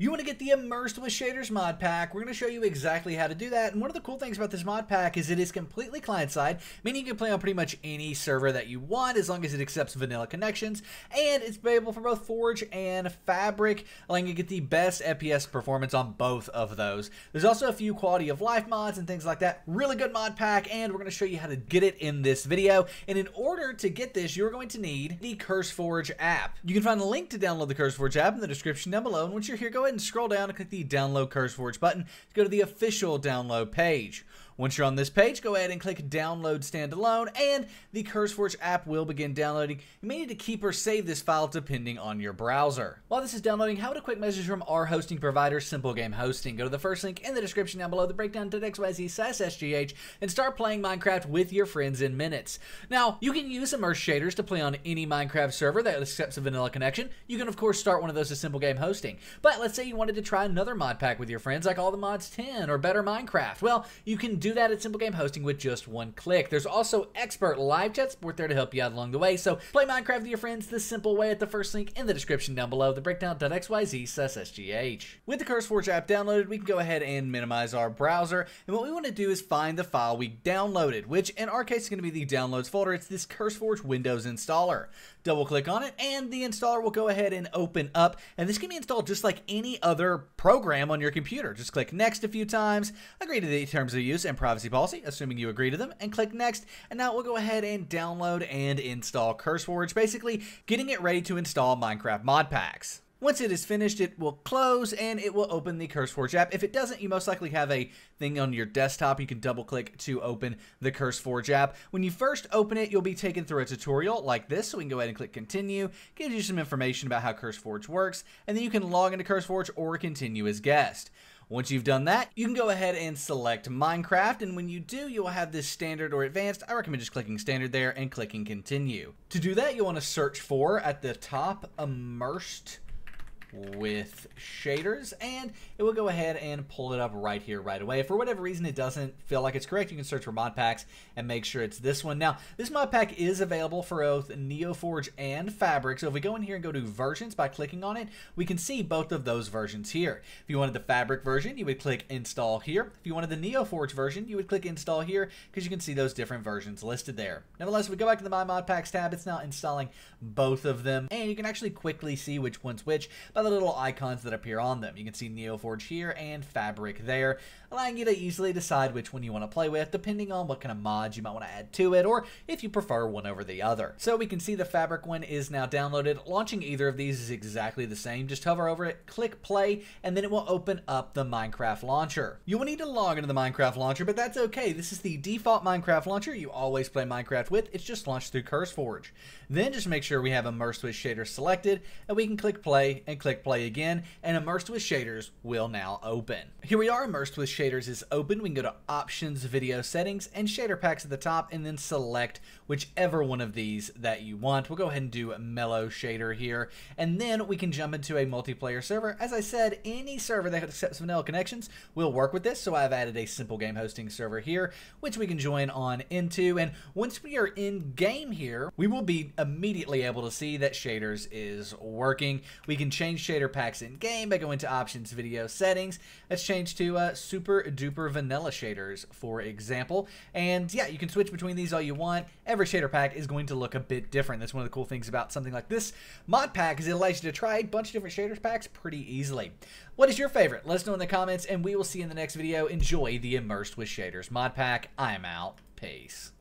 You want to get the Immersed with Shaders mod pack? We're going to show you exactly how to do that. And one of the cool things about this mod pack is it is completely client-side, meaning you can play on pretty much any server that you want as long as it accepts vanilla connections. And it's available for both Forge and Fabric, allowing you to get the best FPS performance on both of those. There's also a few quality of life mods and things like that. Really good mod pack, and we're going to show you how to get it in this video. And in order to get this, you're going to need the CurseForge app. You can find a link to download the CurseForge app in the description down below. And once you're here, go ahead and scroll down and click the download CurseForge button to go to the official download page. Once you're on this page, go ahead and click Download Standalone, and the CurseForge app will begin downloading. You may need to keep or save this file depending on your browser. While this is downloading, how about a quick message from our hosting provider, Simple Game Hosting. Go to the first link in the description down below, the breakdown.xyz slash SGH, and start playing Minecraft with your friends in minutes. Now, you can use immerse shaders to play on any Minecraft server that accepts a vanilla connection. You can, of course, start one of those with Simple Game Hosting. But let's say you wanted to try another mod pack with your friends, like All the Mods 10 or Better Minecraft. Well, you can do that at Simple Game Hosting with just one click. There's also expert live chat support there to help you out along the way. So play Minecraft with your friends the simple way at the first link in the description down below, the breakdown.xyz SGH. With the CurseForge app downloaded, we can go ahead and minimize our browser. And what we want to do is find the file we downloaded, which in our case is going to be the downloads folder. It's this CurseForge Windows installer. Double click on it and the installer will go ahead and open up. And this can be installed just like any other program on your computer. Just click next a few times, agree to the terms of use and privacy policy, assuming you agree to them, and click next. And now we'll go ahead and download and install CurseForge, basically getting it ready to install Minecraft mod packs. Once it is finished, it will close and it will open the CurseForge app. If it doesn't, you most likely have a thing on your desktop. You can double click to open the CurseForge app. When you first open it, you'll be taken through a tutorial like this. So we can go ahead and click continue, gives you some information about how CurseForge works, and then you can log into CurseForge or continue as guest. Once you've done that, you can go ahead and select Minecraft, and when you do, you'll have this standard or advanced. I recommend just clicking standard there and clicking continue. To do that, you'll want to search for, at the top, immersed with shaders and it will go ahead and pull it up right here right away. If for whatever reason it doesn't feel like it's correct, you can search for mod packs and make sure it's this one. Now, this mod pack is available for both NeoForge and Fabric. So if we go in here and go to versions by clicking on it, we can see both of those versions here. If you wanted the Fabric version, you would click install here. If you wanted the NeoForge version, you would click install here because you can see those different versions listed there. Nevertheless, if we go back to the My Mod Packs tab, it's now installing both of them and you can actually quickly see which one's which by the little icons that appear on them. You can see NeoForge here and Fabric there, allowing you to easily decide which one you want to play with depending on what kind of mods you might want to add to it or if you prefer one over the other. So we can see the Fabric one is now downloaded. Launching either of these is exactly the same. Just hover over it, click play, and then it will open up the Minecraft launcher. You will need to log into the Minecraft launcher, but that's okay. This is the default Minecraft launcher you always play Minecraft with. It's just launched through CurseForge. Then just make sure we have Immersed with Shaders selected, and we can click play and click play again, and Immersed with Shaders will now open. Here we are, Immersed with Shaders is open. We can go to Options, Video Settings, and Shader Packs at the top, and then select whichever one of these that you want. We'll go ahead and do Mellow Shader here, and then we can jump into a multiplayer server. As I said, any server that accepts vanilla connections will work with this, so I've added a simple game hosting server here, which we can join on into, and once we are in game here, we will be immediately able to see that Shaders is working. We can change shader packs in game by going to options, video settings. Let's change to uh, super duper vanilla shaders, for example. And yeah, you can switch between these all you want. Every shader pack is going to look a bit different. That's one of the cool things about something like this mod pack is it allows you to try a bunch of different shaders packs pretty easily. What is your favorite? Let us know in the comments, and we will see you in the next video. Enjoy the Immersed with Shaders mod pack. I am out. Peace.